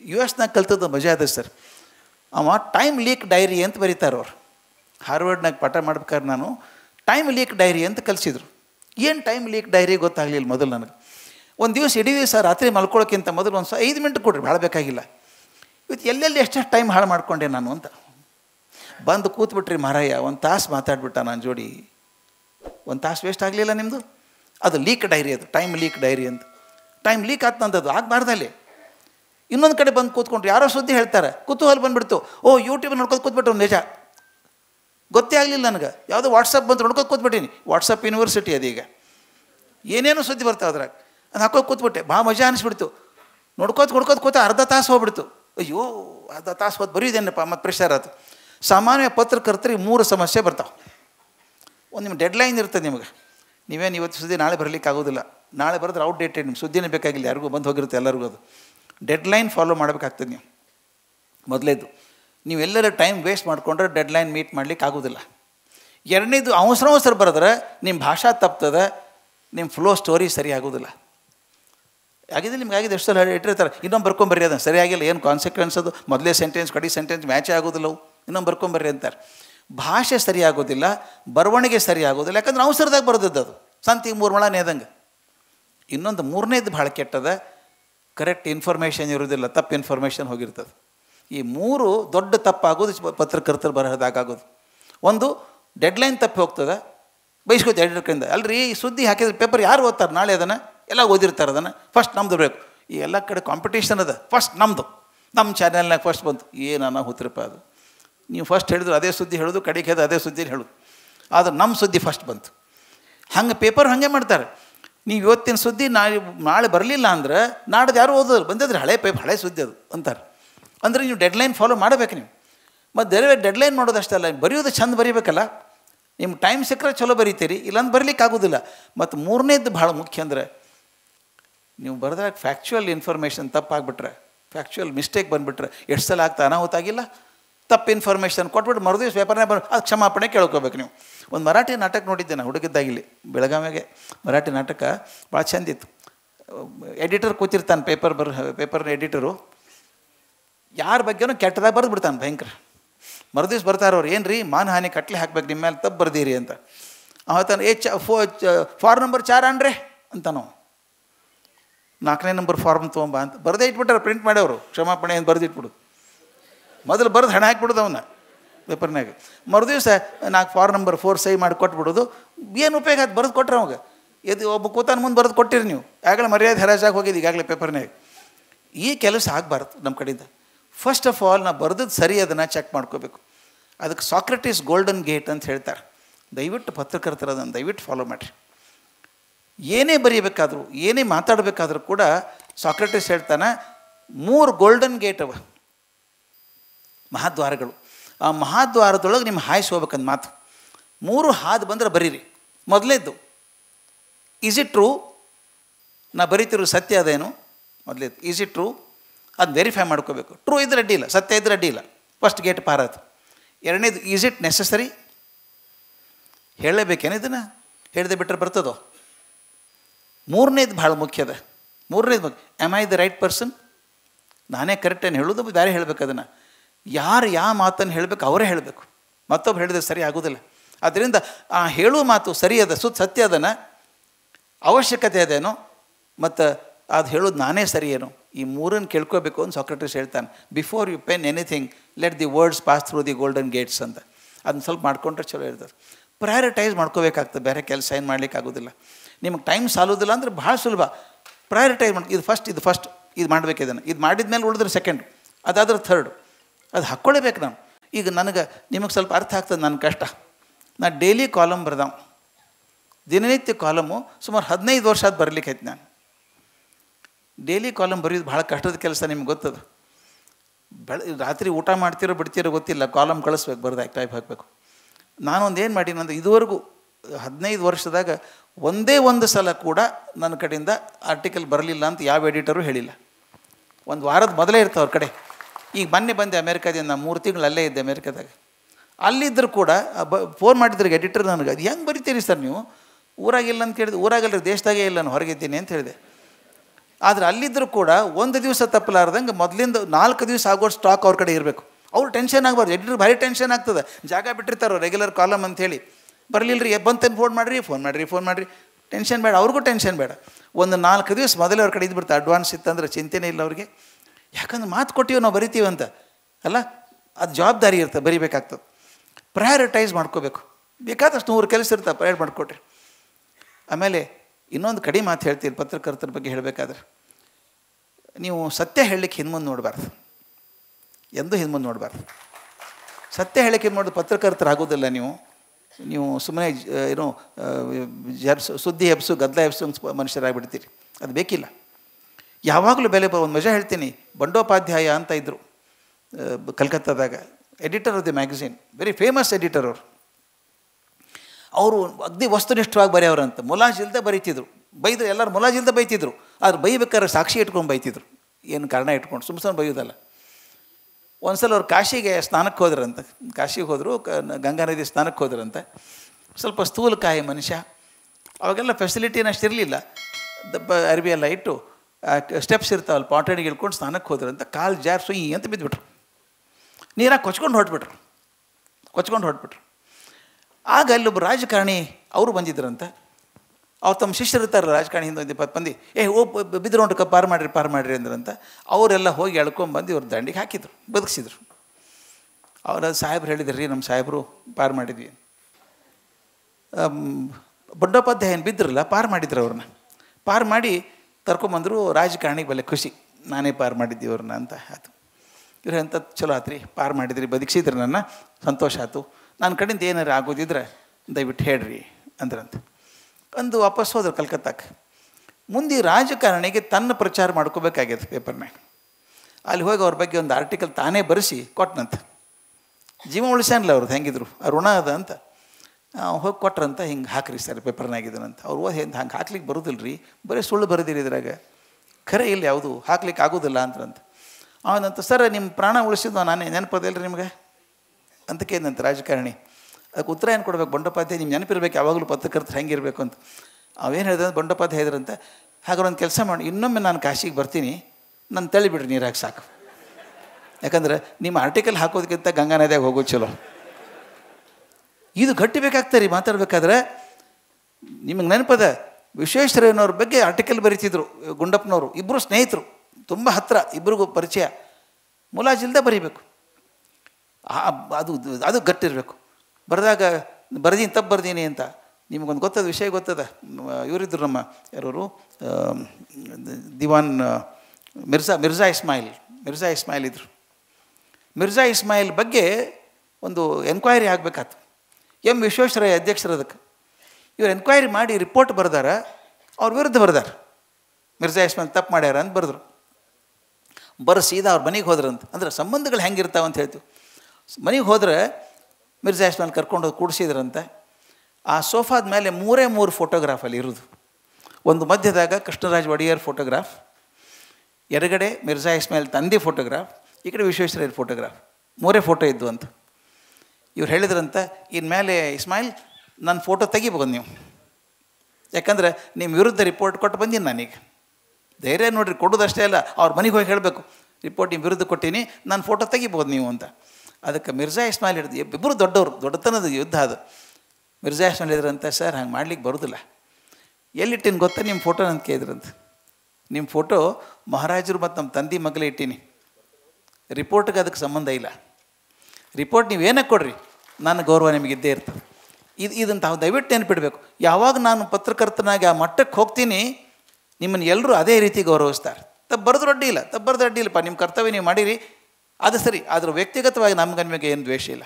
You ಎಸ್ನಾಗ ಕಲ್ತದ್ದು ಮಜಾ ಅದ ಸರ್. ಅವ ಟೈಮ್ ಲೀಕ್ ಡೈರಿ ಅಂತ ಬರೀತಾರೆ ಅವ್ರು. ಹಾರ್ವರ್ಡ್ನಾಗ ಪಾಠ ಮಾಡ್ಬೇಕಾದ್ರೆ ನಾನು ಟೈಮ್ ಲೀಕ್ ಡೈರಿ ಅಂತ ಕಲಿಸಿದ್ರು. ಏನು ಟೈಮ್ ಲೀಕ್ ಡೈರಿ ಗೊತ್ತಾಗಲಿಲ್ಲ ಮೊದಲು ನನಗೆ. ಒಂದು ದಿವಸ ಇಡೀ ಸರ್ ರಾತ್ರಿ ಮಲ್ಕೊಳ್ಳೋಕ್ಕಿಂತ ಮೊದಲು ಒಂದು ಸ ಐದು ಮಿನಿಟ್ ಕೊಡ್ರಿ, ಭಾಳ ಬೇಕಾಗಿಲ್ಲ. ಇವತ್ತು ಎಲ್ಲೆಲ್ಲಿ ಎಷ್ಟೆಷ್ಟು ಟೈಮ್ ಹಾಳು ಮಾಡ್ಕೊಂಡೆ ನಾನು ಅಂತ. ಬಂದು ಕೂತ್ಬಿಟ್ರಿ ಮಹಾರಾಯ ಒಂದು ತಾಸು ಮಾತಾಡ್ಬಿಟ್ಟ ನಾನು ಜೋಡಿ. ಒಂದು ತಾಸು ವೇಸ್ಟ್ ಆಗಲಿಲ್ಲ ನಿಮ್ಮದು ಅದು ಲೀಕ್ ಡೈರಿ ಅದು ಟೈಮ್ ಲೀಕ್ ಡೈರಿ ಅಂತ. ಟೈಮ್ ಲೀಕ್ ಆತ್ ನಂದದು ಆಗಬಾರ್ದಲ್ಲಿ ಇನ್ನೊಂದು ಕಡೆ ಬಂದು ಕೂತ್ಕೊಂಡ್ರು, ಯಾರೋ ಸುದ್ದಿ ಹೇಳ್ತಾರೆ, ಕುತೂಹಲ ಬಂದುಬಿಡ್ತು. ಓ ಯೂಟ್ಯೂಬ್ ನೋಡ್ಕೊಂಡು ಕೂತ್ಬಿಟ್ಟು ನಿಜ. ಗೊತ್ತೇ ಆಗಲಿಲ್ಲ ನನಗೆ. ಯಾವುದೋ ವಾಟ್ಸಪ್ ಬಂತು ನೋಡ್ಕೊಂಡು ಕೂತ್ಬಿಟ್ಟಿನಿ. ವಾಟ್ಸಪ್ ಯೂನಿವರ್ಸಿಟಿ ಅದೀಗ ಏನೇನೋ ಸುದ್ದಿ ಬರ್ತಾವೆ ಅದ್ರಾಗ. ಅದು ಹಾಕೋದು ಕೂತ್ಬಿಟ್ಟೆ. ಭಾಳ ಮಜಾ ಅನಿಸ್ಬಿಡ್ತು. ನೋಡ್ಕೋತ ನೋಡ್ಕೋತ ಕೂತ ಅರ್ಧ ತಾಸು ಹೋಗ್ಬಿಡ್ತು. ಅಯ್ಯೋ, ಅರ್ಧ ತಾಸು ಹೊತ್ತು ಬರೀದೇನಪ್ಪ, ಮತ್ತು ಪ್ರೆಷರ್ ಆಯ್ತು ಸಾಮಾನ್ಯ ಪತ್ರಕರ್ತರಿಗೆ ಮೂರು ಸಮಸ್ಯೆ ಬರ್ತಾವೆ. ಒಂದು ನಿಮ್ಮ ಡೆಡ್ಲೈನ್ ಇರ್ತದೆ ನಿಮಗೆ. ನೀವೇನು ಇವತ್ತು ಸುದ್ದಿ ನಾಳೆ ಬರಲಿಕ್ಕೆ ಆಗೋದಿಲ್ಲ ನಾಳೆ ಬರೆದ್ರೆ ಔಟ್ಡೇಟೆಡ್ ನಿಮ್ಮ ಸುದ್ದಿನೇ ಬೇಕಾಗಿಲ್ಲ. ಯಾರಿಗೂ ಬಂದು ಹೋಗಿರುತ್ತೆ ಎಲ್ಲರಿಗೂ ಅದು. ಡೆಡ್ಲೈನ್ ಫಾಲೋ ಮಾಡಬೇಕಾಗ್ತದೆ ನೀವು. ಮೊದಲೇದು. ನೀವೆಲ್ಲರ ಟೈಮ್ ವೇಸ್ಟ್ ಮಾಡಿಕೊಂಡ್ರೆ ಡೆಡ್ಲೈನ್ ಮೀಟ್ ಮಾಡ್ಲಿಕ್ಕೆ ಆಗೋದಿಲ್ಲ. ಎರಡನೇದು ಅವಸರ ಅವಸರ ಬರೆದ್ರೆ ನಿಮ್ಮ ಭಾಷಾ ತಪ್ತದೆ ನಿಮ್ಮ ಫ್ಲೋ ಸ್ಟೋರಿ ಸರಿ ಆಗೋದಿಲ್ಲ. ಆಗಿದೆ, ನಿಮ್ಗೆ ಆಗಿದೆ, ಎಷ್ಟು ಸಲ ಇಟ್ಟಿರ್ತಾರೆ. ಇನ್ನೊಂದು ಬರ್ಕೊಂಬರ್ರಿ ಅದನ್ನು. ಸರಿಯಾಗಿಲ್ಲ ಏನು ಕಾನ್ಸಿಕ್ವೆನ್ಸ್ ಅದು? ಮೊದಲೇ ಸೆಂಟೆನ್ಸ್ ಕಡಿ ಸೆಂಟೆನ್ಸ್ ಮ್ಯಾಚೇ ಆಗೋದಿಲ್ಲ ಅವು. ಇನ್ನೊಂದು ಬರ್ಕೊಂಬರ್ರಿ ಅಂತಾರೆ. ಭಾಷೆ ಸರಿ ಆಗೋದಿಲ್ಲ, ಬರವಣಿಗೆ ಸರಿ ಆಗೋದಿಲ್ಲ. ಯಾಕಂದ್ರೆ ಅವಸರದಾಗ ಬರೆದದ್ದು ಅದು ಸಂತಿಗೆ ಮೂರು ಮಳ ನೇದಂಗೆ. ಇನ್ನೊಂದು ಮೂರನೇದು ಭಾಳ ಕೆಟ್ಟದ ಕರೆಕ್ಟ್ ಇನ್ಫಾರ್ಮೇಷನ್ ಇರೋದಿಲ್ಲ ತಪ್ಪು ಇನ್ಫಾರ್ಮೇಷನ್ ಹೋಗಿರ್ತದೆ. ಈ ಮೂರು ದೊಡ್ಡ ತಪ್ಪಾಗೋದು ಪತ್ರಕರ್ತರು ಬರಹದಾಗೋದು ಒಂದು ಡೆಡ್ಲೈನ್ ತಪ್ಪಿ ಹೋಗ್ತದೆ ಬೈಸ್ಕೋತಿ ಎಡಿಟರ್ ಕಡೆಯಿಂದ ಅಲ್ರಿ, ಈ ಸುದ್ದಿ ಹಾಕಿದ್ರೆ ಪೇಪರ್ ಯಾರು ಓದ್ತಾರೆ? ನಾಳೆ ಅದನ್ನು ಎಲ್ಲ ಓದಿರ್ತಾರೆ ಅದನ್ನು. ಫಸ್ಟ್ ನಮ್ಮದು ಬೇಕು. ಈ ಎಲ್ಲ ಕಡೆ ಕಾಂಪಿಟೇಷನ್ ಅದ. ಫಸ್ಟ್ ನಮ್ಮದು ನಮ್ಮ ಚಾನೆಲ್ನಾಗ ಫಸ್ಟ್ ಬಂತು. ಏನು ಹುತ್ತರಪ್ಪ ಅದು. ನೀವು ಫಸ್ಟ್ ಹೇಳಿದ್ರು ಅದೇ ಸುದ್ದಿ ಹೇಳೋದು, ಕಡೆಗೆ ಅದೇ ಸುದ್ದಿ ಹೇಳೋದು. ಆದ್ರೆ ನಮ್ಮ ಸುದ್ದಿ ಫಸ್ಟ್ ಬಂತು. ಹಂಗೆ ಪೇಪರ್ ಹಾಗೆ ಮಾಡ್ತಾರೆ. ನೀವು ಇವತ್ತಿನ ಸುದ್ದಿ ನಾಳೆ ನಾಳೆ ಬರಲಿಲ್ಲ ಅಂದ್ರೆ ನಾಡ್ದು ಯಾರು ಓದೋದು ಬಂದಿದ್ರೆ ಹಳೆ ಪೈಪ್ ಹಳೆ ಸುದ್ದಿ ಅದು ಅಂತಾರೆ. ಅಂದರೆ ನೀವು ಡೆಡ್ಲೈನ್ ಫಾಲೋ ಮಾಡಬೇಕು ನೀವು. ಮತ್ತು ಬೇರೆ ಡೆಡ್ಲೈನ್ ಮಾಡೋದಷ್ಟೇ ಅಲ್ಲ ಬರೆಯೋದು ಚಂದ ಬರೀಬೇಕಲ್ಲ. ನಿಮ್ಮ ಟೈಮ್ ಸಿಕ್ಕರೆ ಚಲೋ ಬರೀತೀರಿ, ಇಲ್ಲಾಂದ್ರೆ ಬರಲಿಕ್ಕೆ ಆಗೋದಿಲ್ಲ. ಮತ್ತು ಮೂರನೇದ್ದು ಭಾಳ ಮುಖ್ಯ ಅಂದರೆ, ನೀವು ಬರೆದಾಗ ಫ್ಯಾಕ್ಚುಯಲ್ ಇನ್ಫಾರ್ಮೇಷನ್ ತಪ್ಪಾಗ್ಬಿಟ್ರೆ ಫ್ಯಾಕ್ಚುಯಲ್ ಮಿಸ್ಟೇಕ್ ಬಂದುಬಿಟ್ರೆ, ಎಷ್ಟು ಸಲ ಆಗ್ತಾ ಅನಾಹುತ ಆಗಿಲ್ಲ? ತಪ್ಪು ಇನ್ಫಾರ್ಮೇಷನ್ ಕೊಟ್ಬಿಟ್ಟು ಮರುದಿವ್ಸ ವ್ಯಾಪಾರನೇ ಬರೋ ಅದು ಕ್ಷಮಾಪಣೆ ಕೇಳ್ಕೊಬೇಕು ನೀವು. ಒಂದು ಮರಾಠಿ ನಾಟಕ ನೋಡಿದ್ದೆ ನಾನು ಹುಡುಗಿದ್ದಾಗಿಲ್ಲಿ ಬೆಳಗಾವಿಗೆ. ಮರಾಠಿ ನಾಟಕ ಭಾಳ ಚೆಂದಿತ್ತು ಎಡಿಟರ್ ಕೂತಿರ್ತಾನೆ ಪೇಪರ್ ಬರ್ ಪೇಪರ್ನ ಎಡಿಟರು ಯಾರ ಬಗ್ಗೆನೂ ಕೆಟ್ಟದಾಗ ಬರೆದು ಬಿಡ್ತಾನೆ ಭಯಂಕರ. ಮರುದಿವ್ಸ ಬರ್ತಾರೆ ಅವ್ರು ಏನು ರೀ ಮಾನಹಾನಿ ಕಟ್ಲೆ ಹಾಕ್ಬೇಕು ನಿಮ್ಮ ಮೇಲೆ ತಪ್ಪು ಬರ್ದೀರಿ ಅಂತ. ಆತನ ಏ, ಚ ಫೋ ಫಾರ್ ನಂಬರ್ ಚಾರ್ ಅನ್ರೆ ಅಂತ ನಾವು ನಾಲ್ಕನೇ ನಂಬರ್ ಫಾರ್ಮ್ ತೊಗೊಂಬ ಅಂತ. ಬರದೇ ಇಟ್ಬಿಟ್ರೆ ಪ್ರಿಂಟ್ ಮಾಡ್ಯವರು. ಕ್ಷಮಾಪಣೆ ಅಂತ ಬರೆದಿಟ್ಬಿಡು. ಮೊದಲು ಬರೆದು ಹಣ ಹಾಕಿಬಿಡೋದು ಅವನ್ನ ಪೇಪರ್ನಾಗ ಮರುದಿವ್ಸ ನಾಲ್ಕು ಫಾರ್ ನಂಬರ್ ಫೋರ್ ಸೈ ಮಾಡಿ ಕೊಟ್ಬಿಡೋದು. ಏನು ಉಪಯೋಗ ಅದು ಬರೆದು ಕೊಟ್ರೆ ಅವಾಗ. ಎದು ಒಬ್ಬ ಕೂತಾನ ಮುಂದೆ ಬರೆದು ಕೊಟ್ಟಿರಿ ನೀವು. ಆಗಲೇ ಮರ್ಯಾದೆ ಹರಾಜಾಗಿ ಹೋಗಿದ್ದು ಈಗಾಗಲೇ ಪೇಪರ್ನಾಗ ಈ ಕೆಲಸ ಆಗಬಾರ್ದು ನಮ್ಮ ಕಡೆಯಿಂದ. ಫಸ್ಟ್ ಆಫ್ ಆಲ್ ನಾ ಬರೆದದ್ದು ಸರಿ, ಅದನ್ನು ಚೆಕ್ ಮಾಡ್ಕೋಬೇಕು. ಅದಕ್ಕೆ ಸಾಕ್ರೆಟಿಸ್ ಗೋಲ್ಡನ್ ಗೇಟ್ ಅಂತ ಹೇಳ್ತಾರೆ. ದಯವಿಟ್ಟು ಪತ್ರಕರ್ತರ ಅದನ್ನು ದಯವಿಟ್ಟು ಫಾಲೋ ಮಾಡಿರಿ. ಏನೇ ಬರೀಬೇಕಾದ್ರೂ, ಏನೇ ಮಾತಾಡಬೇಕಾದ್ರೂ ಕೂಡ ಸಾಕ್ರೆಟಿಸ್ ಹೇಳ್ತಾನೆ, ಮೂರು ಗೋಲ್ಡನ್ ಗೇಟ್ ಅವ. ಮಹಾದ್ವಾರಗಳು. ಆ ಮಹಾದ್ವಾರದೊಳಗೆ ನಿಮ್ಮ ಹಾಯ್ಸ್ ಹೋಗ್ಬೇಕಂದ್ ಮಾತು. ಮೂರು ಹಾದು ಬಂದ್ರೆ ಬರೀರಿ. ಮೊದಲೇದ್ದು. ಈಸ್ ಇಟ್ ಟ್ರೂ ನಾ ಬರೀತಿರೋ ಸತ್ಯ ಅದೇನು? ಮೊದಲೇದು ಈಸ್ ಇಟ್ ಟ್ರೂ ಅದು ವೆರಿಫೈ ಮಾಡ್ಕೋಬೇಕು. ಟ್ರೂ ಇದ್ರೆ ಅಡ್ಡಿ ಇಲ್ಲ. ಸತ್ಯ ಇದ್ರೆ ಅಡ್ಡಿ ಇಲ್ಲ. ಫಸ್ಟ್ ಗೇಟ್ ಪಾರದು ಎರಡನೇದು ಈಸ್ ಇಟ್ ನೆಸಸರಿ ಹೇಳಲೇಬೇಕೇನು ಇದನ್ನು? ಹೇಳಿದೆ ಬಿಟ್ಟರೆ ಬರ್ತದೋ? ಮೂರನೇದು ಭಾಳ ಮುಖ್ಯದ ಮೂರನೇದು ಮುಖ್ಯ. Am I the right person ನಾನೇ ಕರೆಕ್ಟ್ ಏನು ಹೇಳೋದು? ಬೇರೆ ಹೇಳಬೇಕು ಅದನ್ನು. ಯಾರು ಯಾವ ಮಾತನ್ನು ಹೇಳಬೇಕು ಅವರೇ ಹೇಳಬೇಕು. ಮತ್ತೊಬ್ಬ ಹೇಳಿದ್ರೆ ಸರಿ ಆಗೋದಿಲ್ಲ ಆದ್ದರಿಂದ ಆ ಹೇಳುವ ಮಾತು ಸರಿ ಅದ ಸುತ್ತ ಸತ್ಯ ಅದನ, ಅವಶ್ಯಕತೆ ಅದೇನೋ, ಮತ್ತು ಅದು ಹೇಳೋದು ನಾನೇ ಸರಿ ಏನೋ, ಈ ಮೂರನ್ನು ಕೇಳ್ಕೋಬೇಕು ಅಂತ ಸಾಕ್ರೆಟರಿಸ್ ಹೇಳ್ತಾನೆ. Before you pen anything let the words pass through the golden gates ಅಂತ. ಅದನ್ನ ಸ್ವಲ್ಪ ಮಾಡ್ಕೊಂಡ್ರೆ ಚಲೋ ಇರ್ತದೆ. ಪ್ರಯಾರಿಟೈಸ್ ಮಾಡ್ಕೋಬೇಕಾಗ್ತದೆ, ಬೇರೆ ಕೆಲಸ ಏನು ಮಾಡ್ಲಿಕ್ಕೆ ಆಗೋದಿಲ್ಲ. ನಿಮಗೆ ಟೈಮ್ ಸಾಲೋದಿಲ್ಲ ಅಂದ್ರೆ ಭಾಳ ಸುಲಭ. ಪ್ರಯಾರಿಟೈಸ್ ಮಾಡಿ, ಇದು ಫಸ್ಟ್ ಇದು ಫಸ್ಟ್ ಇದು ಮಾಡಬೇಕು ಇದು ಮಾಡಿದ ಮೇಲೆ ಉಳಿದ್ರೆ ಸೆಕೆಂಡ್ ಅದಾದ್ರೆ ಥರ್ಡ್ ಅದು ಹಾಕ್ಕೊಳ್ಳೇಬೇಕು ನಾನು ಈಗ ನನಗೆ ನಿಮಗೆ ಸ್ವಲ್ಪ ಅರ್ಥ ಆಗ್ತದೆ ನನ್ನ ಕಷ್ಟ. ನಾನು ಡೈಲಿ ಕಾಲಮ್ ಬರ್ದಾವ್. ದಿನನಿತ್ಯ ಕಾಲಮು ಸುಮಾರು ಹದಿನೈದು ವರ್ಷ ಅದು ಬರಲಿಕ್ಕೆ ಐತೆ ನಾನು. ಡೈಲಿ ಕಾಲಮ್ ಬರೆಯೋದು ಭಾಳ ಕಷ್ಟದ ಕೆಲಸ ನಿಮ್ಗೆ ಗೊತ್ತದ? ಬೆಳ, ರಾತ್ರಿ ಊಟ ಮಾಡ್ತಿರೋ ಬಿಡ್ತಿರೋ ಗೊತ್ತಿಲ್ಲ, ಕಾಲಮ್ ಕಳಿಸ್ಬೇಕು ಬರ್ದಾಕ ಟೈಪ್ ಹಾಕಬೇಕು. ನಾನೊಂದು ಏನು ಮಾಡೀನಿ ಅಂದ್ರೆ ಇದುವರೆಗೂ ಹದಿನೈದು ವರ್ಷದಾಗ ಒಂದೇ ಒಂದು ಸಲ ಕೂಡ ನನ್ನ ಕಡೆಯಿಂದ ಆರ್ಟಿಕಲ್ ಬರಲಿಲ್ಲ ಅಂತ ಯಾವ ಎಡಿಟರು ಹೇಳಿಲ್ಲ. ಒಂದು ವಾರದ ಮೊದಲೇ ಇರ್ತಾವೆ ಅವ್ರ ಕಡೆ. ಈಗ ಮೊನ್ನೆ ಬಂದೆ ಅಮೇರಿಕಾದಿಂದ ಮೂರು ತಿಂಗಳು ಅಲ್ಲೇ ಇದ್ದೆ ಅಮೇರಿಕಾದಾಗ. ಅಲ್ಲಿದ್ದರೂ ಕೂಡ ಬ, ಫೋನ್ ಮಾಡಿದ್ರಿಗೆ ಎಡಿಟರ್ ನನಗೆ, ಅದು ಹೆಂಗೆ ಬರಿತೀರಿ ಸರ್ ನೀವು? ಊರಾಗಿಲ್ಲ ಅಂತ ಕೇಳಿದೆ ಊರಾಗಲ್ಲ, ದೇಶದಾಗೇ ಇಲ್ಲ, ನಾನು ಹೊರಗಿದ್ದೀನಿ ಅಂತ ಹೇಳಿದೆ. ಆದರೆ ಅಲ್ಲಿದ್ದರೂ ಕೂಡ ಒಂದು ದಿವಸ ತಪ್ಪಲಾರ್ದಂಗೆ ಮೊದಲಿಂದ ನಾಲ್ಕು ದಿವಸ ಆಗೋ ಸ್ಟಾಕ್ ಅವ್ರ ಕಡೆ ಇರಬೇಕು. ಅವ್ರು ಟೆನ್ಷನ್ ಆಗಬಾರ್ದು ಎಡಿಟರ್ ಭಾರಿ ಟೆನ್ಷನ್ ಆಗ್ತದೆ. ಜಾಗ ಬಿಟ್ಟಿರ್ತಾರೆ ರೆಗ್ಯುಲರ್ ಕಾಲಮ್ ಅಂತೇಳಿ ಬರಲಿಲ್ಲ ರೀ ಎಬ್ಬಂತ ಫೋನ್ ಮಾಡಿರಿ ಫೋನ್ ಮಾಡಿರಿ ಫೋನ್ ಮಾಡಿರಿ. ಟೆನ್ಷನ್ ಬೇಡ, ಅವ್ರಿಗೂ ಟೆನ್ಷನ್ ಬೇಡ. ಒಂದು ನಾಲ್ಕು ದಿವಸ ಮೊದಲೇ ಅವ್ರ ಕಡೆ ಇದ್ಬಿಡ್ತಾರೆ ಅಡ್ವಾನ್ಸ್ ಇತ್ತಂದ್ರೆ ಚಿಂತೆನೇ ಇಲ್ಲ ಅವ್ರಿಗೆ. ಯಾಕಂದ್ರೆ ಮಾತು ಕೊಟ್ಟಿವಿ ನಾವು ಬರಿತೀವಂತ ಅಲ್ಲ? ಅದು ಜವಾಬ್ದಾರಿ ಇರ್ತದೆ ಬರಿಬೇಕಾಗ್ತದೆ. ಪ್ರಯಾರಿಟೈಸ್ ಮಾಡ್ಕೋಬೇಕು. ಬೇಕಾದಷ್ಟು ನೂರು ಕೆಲಸ ಇರ್ತವೆ ಪ್ರಯಾರ್ ಮಾಡಿಕೊಟ್ರಿ. ಆಮೇಲೆ ಇನ್ನೊಂದು ಕಡಿಮೆ ಮಾತು ಹೇಳ್ತೀರಿ ಪತ್ರಕರ್ತರ ಬಗ್ಗೆ ಹೇಳಬೇಕಾದ್ರೆ. ನೀವು ಸತ್ಯ ಹೇಳಲಿಕ್ಕೆ ಹಿಂದ್ಮುಂದೆ ನೋಡಬಾರ್ದು. ಎಂದೂ ಹಿಂದ್ಮುಂದೆ ನೋಡಬಾರ್ದು. ಸತ್ಯ ಹೇಳಿಕೆ ಮಾಡೋದು ಪತ್ರಕರ್ತರಾಗೋದಿಲ್ಲ ನೀವು. ನೀವು ಸುಮ್ಮನೆ, ಏನು ಜರ್ಸು ಜರ್ ಸುದ್ದಿ ಎಬ್ಸು ಗದ್ದಲ ಎಬ್ಸು ಮನುಷ್ಯರಾಗಿಬಿಡ್ತೀರಿ. ಅದು ಬೇಕಿಲ್ಲ. ಯಾವಾಗಲೂ ಬೆಲೆ ಒಂದು ಮಜಾ ಹೇಳ್ತೀನಿ. ಬಂಡೋಪಾಧ್ಯಾಯ ಅಂತ ಇದ್ದರು ಕಲ್ಕತ್ತಾದಾಗ. Editor of the magazine very famous editor ಅವರು. ಅವರು ಅಗ್ದಿ ವಸ್ತುನಿಷ್ಠವಾಗಿ ಬರೆಯೋರಂತ ಮುಲಾಜಿಲ್ದೆ ಬರೀತಿದ್ರು. ಬೈದ್ರು, ಎಲ್ಲರೂ ಮುಲಾಜಿಲ್ದೆ ಬೈತಿದ್ರು. ಆದ್ರೆ ಬೈಬೇಕಾದ್ರೆ ಸಾಕ್ಷಿ ಇಟ್ಕೊಂಡು ಬೈತಿದ್ರು. ಏನು ಕಾರಣ ಇಟ್ಕೊಂಡು? ಸುಮ್ಮ ಸುಮ್ಮನೆ ಬೈಯೋದಲ್ಲ. ಒಂದ್ಸಲ ಅವ್ರು ಕಾಶಿಗೆ ಸ್ನಾನಕ್ಕೆ ಹೋದ್ರಂತ. ಕಾಶಿಗೆ ಹೋದರು ಗಂಗಾ ನದಿ ಸ್ನಾನಕ್ಕೆ ಹೋದ್ರಂತ. ಸ್ವಲ್ಪ ಸ್ಥೂಲಕಾಯಿ ಮನುಷ್ಯ. ಅವಾಗೆಲ್ಲ ಫೆಸಿಲಿಟಿನ ಅಷ್ಟು ಇರಲಿಲ್ಲ ದಬ್ಬ ಅರಿವಿ ಎಲ್ಲ ಇಟ್ಟು ಸ್ಟೆಪ್ಸ್ ಇರ್ತಾವಲ್ಲ ಪಾಟಣಿಗೆ ಇಳ್ಕೊಂಡು ಸ್ನಾನಕ್ಕೆ ಹೋದ್ರಂತ ಕಾಲು ಜಾರ್ ಸುಯಿ ಅಂತ ಬಿದ್ದುಬಿಟ್ರು ನೀರಾಗಿ ಕೊಚ್ಕೊಂಡು ಹೊರಟ್ಬಿಟ್ರು. ಕೊಚ್ಕೊಂಡು ಹೊರಟ್ಬಿಟ್ರು. ಆಗ ಅಲ್ಲೊಬ್ಬ ರಾಜಕಾರಣಿ ಅವರು ಬಂದಿದ್ರಂತ. ಅವ್ರು ತಮ್ಮ ಶಿಷ್ಯರು ಇರ್ತಾರೆ ರಾಜಕಾರಣಿ ಹಿಂದೆ ಒಂದು ಇಪ್ಪತ್ತು ಮಂದಿ, ಏ, ಓ ಬಿದ್ರು ಪಾರು ಮಾಡಿರಿ ಪಾರು ಮಾಡಿರಿ ಅಂದ್ರಂತ. ಅವರೆಲ್ಲ ಹೋಗಿ ಎಳ್ಕೊಂಬಂದು ಇವ್ರ ದಂಡಿಗೆ ಹಾಕಿದ್ರು, ಬದುಕಿಸಿದ್ರು. ಅವರ ಸಾಹೇಬ್ರು ಹೇಳಿದ್ರು, ರೀ ನಮ್ಮ ಸಾಹೇಬರು ಪಾರು ಮಾಡಿದ್ವಿ. ಬಂಡೋಪಾಧ್ಯಾಯ ಏನು ಬಿದ್ರಲ್ಲ, ಪಾರು ಮಾಡಿದ್ರು ಅವ್ರನ್ನ. ಪಾರು ಮಾಡಿ ಕರ್ಕೊಂಬಂದರು ರಾಜಕಾರಣಿಗೆ ಬಲೆ ಖುಷಿ. ನಾನೇ ಪಾರು ಮಾಡಿದ್ದೆ ಇವ್ರನ್ನ ಅಂತ ಆಯಿತು ಇವ್ರು ಎಂಥ ಚಲೋ ಆತ್ರಿ, ಪಾರು ಮಾಡಿದ್ರಿ, ಬದುಕಿಸಿದ್ರೆ ನನ್ನ, ಸಂತೋಷ ಆಯ್ತು ನನ್ನ ಕಡೆಯಿಂದ ಏನಾರು ಆಗೋದಿದ್ರೆ ದಯವಿಟ್ಟು ಹೇಳ್ರಿ ಅಂದ್ರಂತ. ಅಂದು ವಾಪಸ್ ಹೋದ್ರು ಕಲ್ಕತ್ತಾಕ್ಕೆ ಮುಂದೆ ರಾಜಕಾರಣಿಗೆ ತನ್ನ ಪ್ರಚಾರ ಮಾಡ್ಕೋಬೇಕಾಗ್ಯದ ಪೇಪರ್ನಾಗ ಅಲ್ಲಿ ಹೋಗಿ ಅವ್ರ ಬಗ್ಗೆ ಒಂದು ಆರ್ಟಿಕಲ್ ತಾನೇ ಬರೆಸಿ ಕೊಟ್ಟನಂತ ಜೀವ ಉಳಿಸ್ಯಾನಲ್ಲ ಅವ್ರದ್ದು ಹೆಂಗಿದ್ರು ಆ ಋಣ ಅದ ಅಂತ. ಹೋಗಿ ಕೊಟ್ರಂತ ಹಿಂಗೆ ಹಾಕ್ರಿ ಸರ್ ಪೇಪರ್ನಾಗಿದ್ದಾನಂತ ಅವ್ರು ಓದಿ ಹಂಗೆ ಹಾಕ್ಲಿಕ್ಕೆ ಬರೋದಿಲ್ಲ ರೀ ಬರೀ ಸುಳ್ಳು ಬರೆದಿರಿ ಇದ್ರಾಗ. ಖರೆ ಇಲ್ಲ ಯಾವುದು? ಹಾಕ್ಲಿಕ್ಕೆ ಆಗೋದಿಲ್ಲ ಅಂತಂತ ಅವನಂತ ಸರ್ ನಿಮ್ಮ ಪ್ರಾಣ ಉಳಿಸಿದ್ದು ನಾನೇ ನೆನಪದಿಲ್ಲ ರೀ ನಿಮ್ಗೆ? ಅಂತ ಕೇಳಿದಂತ ರಾಜಕಾರಣಿ. ಅದಕ್ಕೆ ಉತ್ತರ ಏನು ಕೊಡ್ಬೇಕು? ಬಂಡೋಪಾಧ್ಯಾಯ ನಿಮ್ಮ ನೆನಪಿರ್ಬೇಕು, ಯಾವಾಗಲೂ ಪತ್ರಕರ್ತರು ಹೆಂಗಿರಬೇಕು ಅಂತ. ಅವೇನು ಹೇಳಿದ್ರೆ ಬಂಡೋಪಾಧ್ಯಾಯ ಹೇಳಿದ್ರಂತ ಹಾಗಾದ್ರೆ ಒಂದು ಕೆಲಸ ಮಾಡಿ, ಇನ್ನೊಮ್ಮೆ ನಾನು ಕಾಶಿಗೆ ಬರ್ತೀನಿ. ನಾನು ತಳ್ಳಿಬಿಡ್ರಿ ನೀರಾಗಿ ಸಾಕು. ಯಾಕಂದ್ರೆ, ನಿಮ್ಮ ಆರ್ಟಿಕಲ್ ಹಾಕೋದಕ್ಕಿಂತ ಗಂಗಾ ನದಿಯಾಗ ಹೋಗೋದು ಚಲೋ. ಇದು ಗಟ್ಟಿ ರೀ, ಮಾತಾಡ್ಬೇಕಾದ್ರೆ. ನಿಮಗೆ ನೆನಪದ ವಿಶ್ವೇಶ್ವರಯ್ಯನವ್ರ ಬಗ್ಗೆ ಆರ್ಟಿಕಲ್ ಬರೀತಿದ್ರು, ಗುಂಡಪ್ಪನವರು ಇಬ್ಬರು ಸ್ನೇಹಿತರು, ತುಂಬ ಹತ್ತಿರ ಇಬ್ಬರಿಗೂ ಪರಿಚಯ. ಮುಲಾಜಿಲ್ದ ಬರೀಬೇಕು. ಅದು ಅದು ಗಟ್ಟಿರಬೇಕು. ಬರೆದಾಗ ಬರ್ದೀನಿ ತಪ್ಪು ಬರ್ದೀನಿ ಅಂತ. ನಿಮಗೊಂದು ಗೊತ್ತದ, ವಿಷಯ ಗೊತ್ತದ? ಇವರಿದ್ದರು ನಮ್ಮ ಯಾರವರು? ದಿವಾನ್ ಮಿರ್ಜಾ ಮಿರ್ಜಾ ಇಸ್ಮಾಯಿಲ್ ಮಿರ್ಜಾ ಇಸ್ಮಾಯಿಲ್ ಇದ್ದರು ಮಿರ್ಜಾ ಇಸ್ಮಾಯಿಲ್ ಬಗ್ಗೆ ಒಂದು ಎನ್ಕ್ವೈರಿ ಆಗಬೇಕಾತು. ಎಂ ವಿಶ್ವೇಶ್ವರಯ್ಯ ಅಧ್ಯಕ್ಷರು ಅದಕ್ಕೆ. ಇವ್ರು ಎನ್ಕ್ವೈರಿ ಮಾಡಿ ರಿಪೋರ್ಟ್ ಬರ್ದಾರ, ಅವ್ರ ವಿರುದ್ಧ ಬರ್ದಾರ. ಮಿರ್ಜಾ ಇಸ್ಮಾಯಿಲ್ ತಪ್ಪು ಮಾಡ್ಯಾರ ಅಂತ ಬರೆದ್ರು. ಬರೋ ಸೀದಾ ಅವ್ರ ಮನೆಗೆ ಹೋದ್ರಂತ ಅಂದ್ರೆ ಸಂಬಂಧಗಳು ಹೆಂಗಿರ್ತಾವೆ ಅಂತ ಹೇಳ್ತೀವಿ. ಮನೆಗೆ ಹೋದ್ರೆ ಮಿರ್ಜಾ ಇಸ್ಮಾಯಿಲ್ ಕರ್ಕೊಂಡು ಹೋಗಿ ಕೂಡಿಸಿದ್ರಂತ. ಆ ಸೋಫಾದ ಮೇಲೆ ಮೂರೇ ಮೂರು ಫೋಟೋಗ್ರಾಫ್ ಅಲ್ಲಿ ಇರೋದು. ಒಂದು ಮಧ್ಯದಾಗ ಕೃಷ್ಣರಾಜ್ ಒಡೆಯರ್ ಫೋಟೋಗ್ರಾಫ್ ಎಡಗಡೆ ಮಿರ್ಜಾ ಇಸ್ಮಾಯಿಲ್ ತಂದೆ ಫೋಟೋಗ್ರಾಫ್ ಈ ಕಡೆ ವಿಶ್ವೇಶ್ವರಯ್ಯ ಫೋಟೋಗ್ರಾಫ್ ಮೂರೇ ಫೋಟೋ ಇದ್ದು ಅಂತ. ಇವ್ರು ಹೇಳಿದ್ರಂತ ಇನ್ಮೇಲೆ ಇಸ್ಮಾಯಿಲ್ ನನ್ನ ಫೋಟೋ ತೆಗಿಬೋದು ನೀವು. ಯಾಕಂದ್ರೆ ನಿಮ್ಮ ವಿರುದ್ಧ ರಿಪೋರ್ಟ್ ಕೊಟ್ಟು ಬಂದೀನಿ ನಾನೀಗ. ಧೈರ್ಯ ನೋಡಿರಿ, ಕೊಡೋದಷ್ಟೇ ಅಲ್ಲ, ಅವ್ರ ಮನೆಗೆ ಹೋಗಿ ಹೇಳಬೇಕು. ರಿಪೋರ್ಟ್ ನಿಮ್ಮ ವಿರುದ್ಧ ಕೊಟ್ಟೀನಿ, ನಾನು ಫೋಟೋ ತೆಗಿಬೋದು ನೀವು ಅಂತ. ಅದಕ್ಕೆ ಮಿರ್ಜಾ ಇಸ್ಮಾಯಿಲ್ ಹಿಡಿದು ಇಬ್ಬರು ದೊಡ್ಡವರು, ದೊಡ್ಡತನದ ಯುದ್ಧ ಅದು. ಮಿರ್ಜಾ ಇಸ್ಮಾಯಿಲ್ ಹೇಳಿದ್ರಂತ, ಸರ್, ಹಂಗೆ ಮಾಡ್ಲಿಕ್ಕೆ ಬರೋದಿಲ್ಲ. ಎಲ್ಲಿಟ್ಟಿನ ಗೊತ್ತಾ ನಿಮ್ಮ ಫೋಟೋ ಅಂತ ಕೇಳಿದ್ರಂತ ನಿಮ್ಮ ಫೋಟೋ ಮಹಾರಾಜರು ಮತ್ತು ನಮ್ಮ ತಂದೆ ಮಗಲೇ ಇಟ್ಟೀನಿ. ರಿಪೋರ್ಟ್ಗೆ ಅದಕ್ಕೆ ಸಂಬಂಧ ಇಲ್ಲ. ರಿಪೋರ್ಟ್ ನೀವು ಏನಕ್ಕೆ ಕೊಡ್ರಿ? ನನ್ನ ಗೌರವ ನಿಮಗಿದ್ದೇ ಇರ್ತದೆ. ಇದು ಇದನ್ನು ತಾವು ದಯವಿಟ್ಟು ನೆನಪಿಡಬೇಕು. ಯಾವಾಗ ನಾನು ಪತ್ರಕರ್ತನಾಗಿ ಆ ಮಟ್ಟಕ್ಕೆ ಹೋಗ್ತೀನಿ, ನಿಮ್ಮನ್ನು ಎಲ್ಲರೂ ಅದೇ ರೀತಿ ಗೌರವಿಸ್ತಾರೆ. ತಪ್ಪು ಬರೆದು ಅಡ್ಡಿ ಇಲ್ಲ, ತಪ್ಪು ಬರೆದು ಅಡ್ಡಿ ಇಲ್ಲಪ್ಪ, ನಿಮ್ಮ ಕರ್ತವ್ಯ ನೀವು ಮಾಡಿರಿ, ಅದು ಸರಿ, ಆದರೂ ವ್ಯಕ್ತಿಗತವಾಗಿ ನಮ್ಗೆ ನಿಮಗೆ ಏನು ದ್ವೇಷ ಇಲ್ಲ.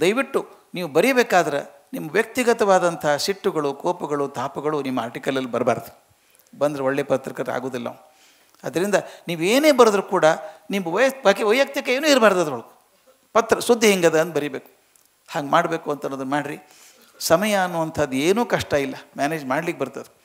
ದಯವಿಟ್ಟು ನೀವು ಬರೀಬೇಕಾದ್ರೆ ನಿಮ್ಮ ವ್ಯಕ್ತಿಗತವಾದಂಥ ಸಿಟ್ಟುಗಳು, ಕೋಪಗಳು, ತಾಪಗಳು ನಿಮ್ಮ ಆರ್ಟಿಕಲಲ್ಲಿ ಬರಬಾರ್ದು. ಬಂದರೆ ಒಳ್ಳೆ ಪತ್ರಕರ್ತ ಆಗೋದಿಲ್ಲ ನಾವು ಅದರಿಂದ ಏನೇ ಬರೆದ್ರೂ ಕೂಡ ನಿಮ್ಮ ವಯ ಬಾಕಿ ವೈಯಕ್ತಿಕ ಏನೂ ಇರಬಾರ್ದು ಅದ್ರೊಳಗೆ. ಪತ್ರ, ಸುದ್ದಿ ಹಿಂಗದ ಅಂತ ಬರಿಬೇಕು. ಹಾಗೆ ಮಾಡಬೇಕು ಅಂತ ಅನ್ನೋದನ್ನು ಮಾಡಿರಿ. ಸಮಯ ಅನ್ನುವಂಥದ್ದು ಏನೂ ಕಷ್ಟ ಇಲ್ಲ. ಮ್ಯಾನೇಜ್ ಮಾಡ್ಲಿಕ್ಕೆ ಬರ್ತದೆ.